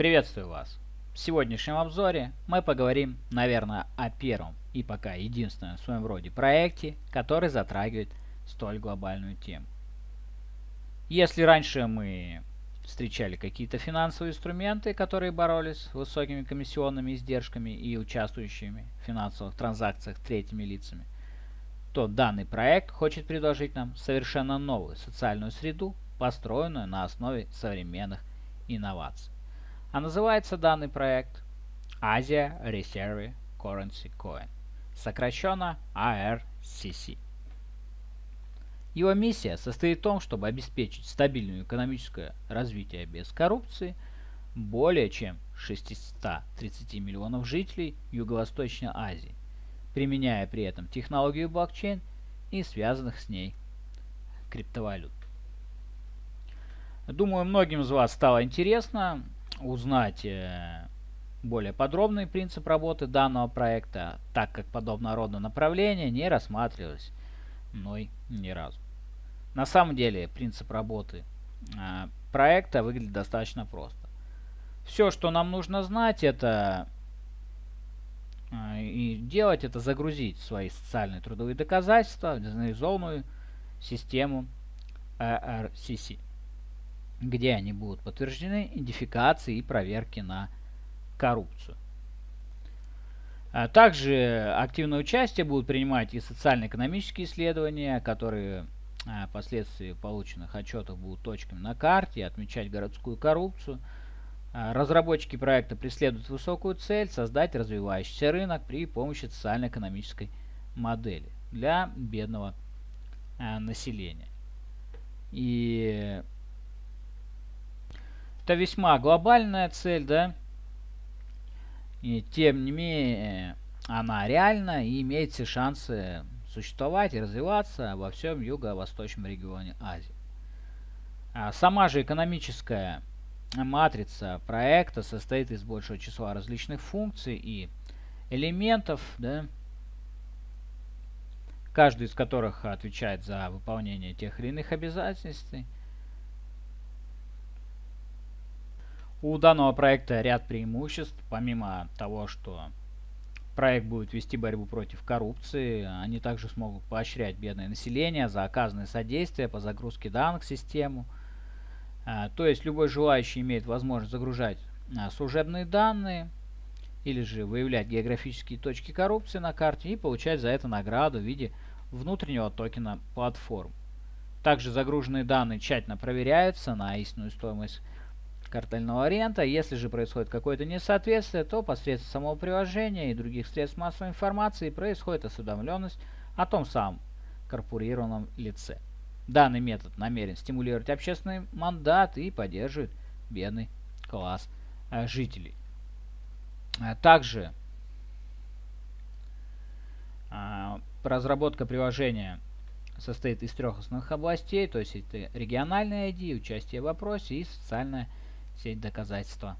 Приветствую вас! В сегодняшнем обзоре мы поговорим, наверное, о первом и пока единственном в своем роде проекте, который затрагивает столь глобальную тему. Если раньше мы встречали какие-то финансовые инструменты, которые боролись с высокими комиссионными издержками и участвующими в финансовых транзакциях третьими лицами, то данный проект хочет предложить нам совершенно новую социальную среду, построенную на основе современных инноваций. А называется данный проект Asia Reserve Currency Coin, сокращенно ARCC. Его миссия состоит в том, чтобы обеспечить стабильное экономическое развитие без коррупции более чем 630 миллионов жителей Юго-Восточной Азии, применяя при этом технологию блокчейн и связанных с ней криптовалют. Думаю, многим из вас стало интересно, узнать э, более подробный принцип работы данного проекта, так как подобного рода направление не рассматривалось мной ни разу. На самом деле принцип работы э, проекта выглядит достаточно просто. Все, что нам нужно знать, это э, и делать, это загрузить свои социальные трудовые доказательства в децентрализованную систему ERCC где они будут подтверждены идентификацией и проверки на коррупцию. А также активное участие будут принимать и социально-экономические исследования, которые а, впоследствии полученных отчетов будут точками на карте, отмечать городскую коррупцию. А, разработчики проекта преследуют высокую цель создать развивающийся рынок при помощи социально-экономической модели для бедного населения. И это весьма глобальная цель, да? И тем не менее, она реальна и имеет все шансы существовать и развиваться во всем юго-восточном регионе Азии. А сама же экономическая матрица проекта состоит из большего числа различных функций и элементов, да, каждый из которых отвечает за выполнение тех или иных обязательств У данного проекта ряд преимуществ, помимо того, что проект будет вести борьбу против коррупции, они также смогут поощрять бедное население за оказанное содействие по загрузке данных в систему. А, то есть любой желающий имеет возможность загружать а, служебные данные или же выявлять географические точки коррупции на карте и получать за это награду в виде внутреннего токена платформ. Также загруженные данные тщательно проверяются на истинную стоимость картельного рента. Если же происходит какое-то несоответствие, то посредством самого приложения и других средств массовой информации происходит осведомленность о том самом корпорированном лице. Данный метод намерен стимулировать общественный мандат и поддерживает бедный класс э, жителей. А также э, разработка приложения состоит из трех основных областей, то есть это региональная ID, участие в вопросе и социальная сеть доказательства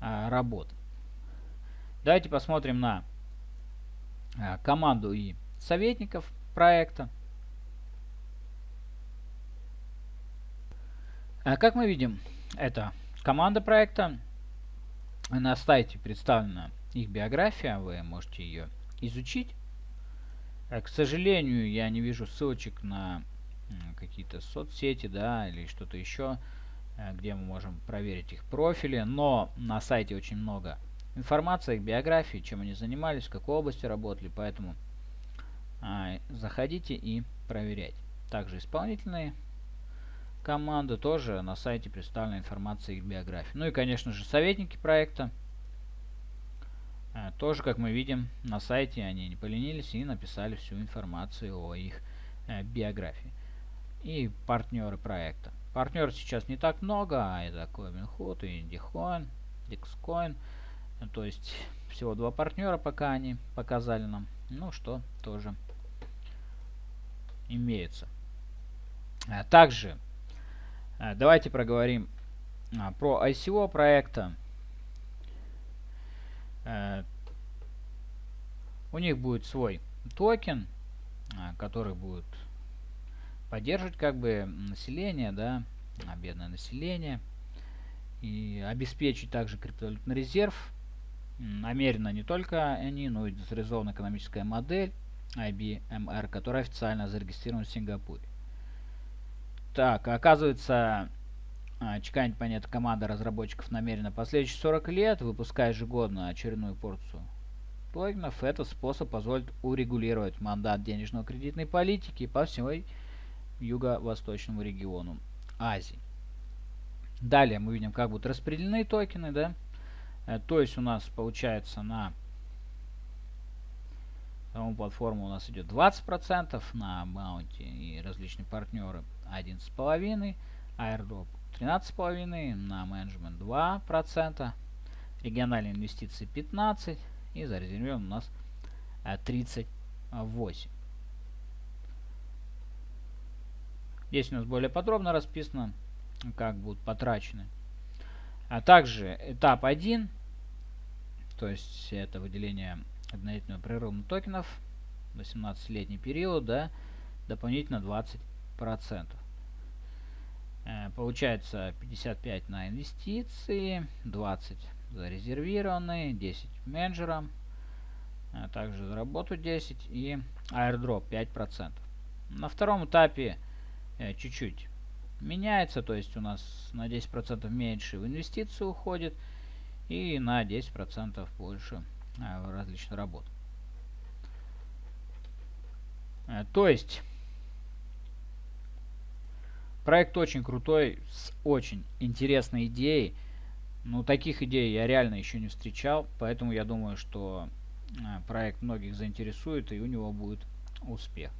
а, работы. Давайте посмотрим на а, команду и советников проекта. А, как мы видим, это команда проекта. На сайте представлена их биография, вы можете ее изучить. К сожалению, я не вижу ссылочек на какие-то соцсети, да, или что-то еще. Э, где мы можем проверить их профили. Но на сайте очень много информации, их биографии, чем они занимались, в какой области работали, поэтому а, заходите и проверяйте. Также исполнительные команды тоже на сайте представлена информация их биографии. Ну и, конечно же, советники проекта. А, тоже, как мы видим, на сайте они не поленились и написали всю информацию о их а, биографии. И партнеры проекта. Партнеров сейчас не так много, а это Coinhood и Dixcoin, Dixcoin. То есть всего два партнера пока они показали нам. Ну что, тоже имеется. А, также а, давайте проговорим про ICO проекта. У них будет свой токен, который будет поддерживать как бы население, да, бедное население. и обеспечить также криптовалютный резерв. Намеренно не только они, но и децентрализованная экономическая модель IBMR, которая официально зарегистрирована в Сингапуре. Так, оказывается, а, чеканить понятно, команда разработчиков намерена последующие 40 лет, выпуская ежегодно очередную порцию токенов. Этот способ позволит урегулировать мандат денежно-кредитной политики по всему юго-восточному региону Азии. Далее мы видим, как будут распределены токены, да. Э, то есть у нас получается на саму платформу у нас идет 20%, на Bounty и различные партнеры 11,5%, Airdrop 13,5%, на менеджмент 2%, региональные инвестиции 15% и зарезервирован у нас 38%. Здесь у нас более подробно расписано, как будут потрачены. А также этап 1, то есть это выделение однолетнего прерывных токенов, 18-летний период, да, дополнительно 20%. Э, получается 55 на инвестиции, 20 зарезервированные, 10 менеджерам, а также за работу 10 и airdrop 5%. На втором этапе чуть-чуть меняется, то есть у нас на 10% меньше в инвестиции уходит и на 10% больше э, в различные работы. Э, то есть проект очень крутой, с очень интересной идеей. Ну, таких идей я реально еще не встречал, поэтому я думаю, что э, проект многих заинтересует и у него будет успех.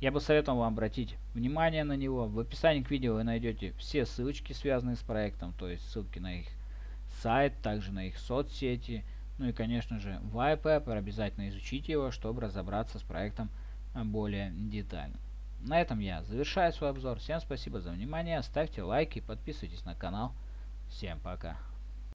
Я бы советовал вам обратить внимание на него. В описании к видео вы найдете все ссылочки, связанные с проектом, то есть ссылки на их сайт, также на их соцсети, ну и, конечно же, paper. Обязательно изучите его, чтобы разобраться с проектом более детально. На этом я завершаю свой обзор. Всем спасибо за внимание. Ставьте лайки, подписывайтесь на канал. Всем пока.